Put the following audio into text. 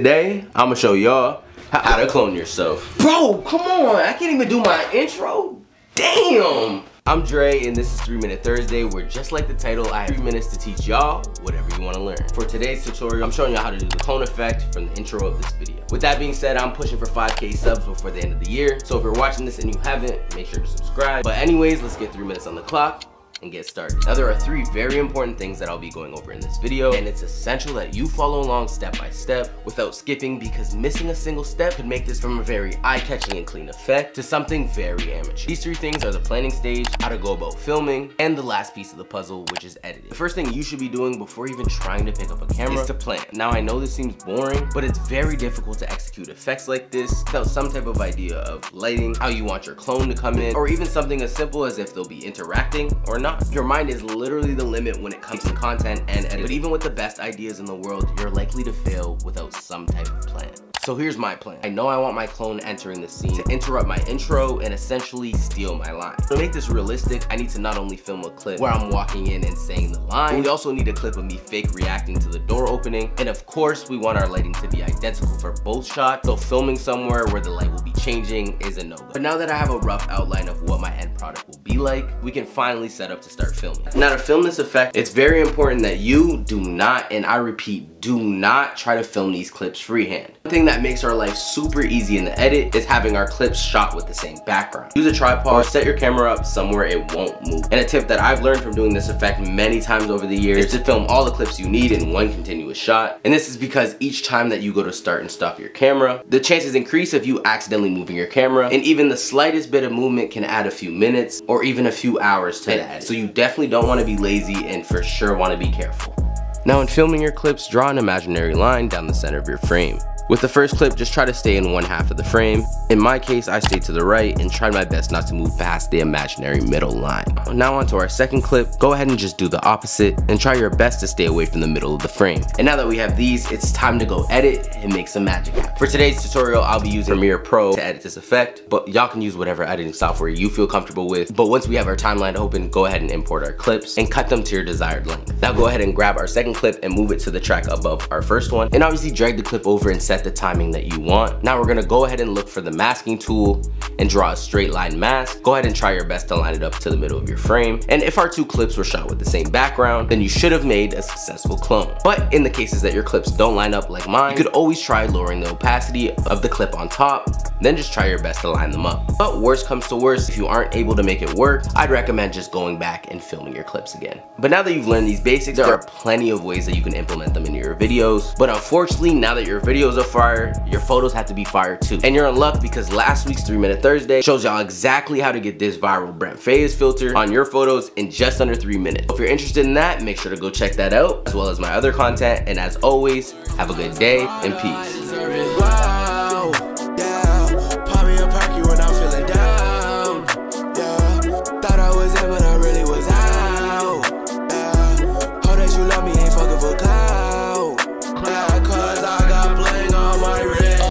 Today, I'm gonna show y'all how to clone yourself. Bro, come on, I can't even do my intro. Damn. I'm Dre and this is 3 Minute Thursday where just like the title, I have 3 minutes to teach y'all whatever you want to learn. For today's tutorial, I'm showing you how to do the clone effect from the intro of this video. With that being said, I'm pushing for 5k subs before the end of the year. So if you're watching this and you haven't, make sure to subscribe. But anyways, let's get 3 minutes on the clock and get started. Now there are three very important things that I'll be going over in this video and it's essential that you follow along step by step without skipping because missing a single step could make this from a very eye-catching and clean effect to something very amateur. These three things are the planning stage, how to go about filming, and the last piece of the puzzle which is editing. The first thing you should be doing before even trying to pick up a camera is to plan. Now I know this seems boring, but it's very difficult to execute effects like this without some type of idea of lighting, how you want your clone to come in, or even something as simple as if they'll be interacting or not not. Your mind is literally the limit when it comes to content and editing. But even with the best ideas in the world, you're likely to fail without some type of plan. So here's my plan. I know I want my clone entering the scene to interrupt my intro and essentially steal my line. To make this realistic, I need to not only film a clip where I'm walking in and saying the line, but we also need a clip of me fake reacting to the door opening. And of course, we want our lighting to be identical for both shots. So filming somewhere where the light will be changing is a no-go. But now that I have a rough outline of what my end product will be like, we can finally set up to start filming. Now to film this effect, it's very important that you do not, and I repeat, do not try to film these clips freehand. One thing that makes our life super easy in the edit is having our clips shot with the same background. Use a tripod, set your camera up somewhere it won't move. And a tip that I've learned from doing this effect many times over the years is to film all the clips you need in one continuous shot. And this is because each time that you go to start and stop your camera, the chances increase of you accidentally moving your camera. And even the slightest bit of movement can add a few minutes or even a few hours to that. So you definitely don't wanna be lazy and for sure wanna be careful. Now in filming your clips, draw an imaginary line down the center of your frame. With the first clip, just try to stay in one half of the frame. In my case, I stayed to the right and tried my best not to move past the imaginary middle line. Now onto our second clip, go ahead and just do the opposite and try your best to stay away from the middle of the frame. And now that we have these, it's time to go edit and make some magic happen. For today's tutorial, I'll be using Premiere Pro to edit this effect, but y'all can use whatever editing software you feel comfortable with. But once we have our timeline open, go ahead and import our clips and cut them to your desired length. Now go ahead and grab our second clip and move it to the track above our first one. And obviously drag the clip over and set set the timing that you want. Now we're gonna go ahead and look for the masking tool and draw a straight line mask. Go ahead and try your best to line it up to the middle of your frame. And if our two clips were shot with the same background, then you should have made a successful clone. But in the cases that your clips don't line up like mine, you could always try lowering the opacity of the clip on top, then just try your best to line them up. But worst comes to worst, if you aren't able to make it work, I'd recommend just going back and filming your clips again. But now that you've learned these basics, there are plenty of ways that you can implement them into your videos. But unfortunately, now that your videos are fire, your photos have to be fire too. And you're in luck because last week's 3 Minute Thursday shows y'all exactly how to get this viral Brent Faiyaz filter on your photos in just under 3 minutes. If you're interested in that, make sure to go check that out, as well as my other content. And as always, have a good day and peace. bitch, you love me, ain't fucking for clout.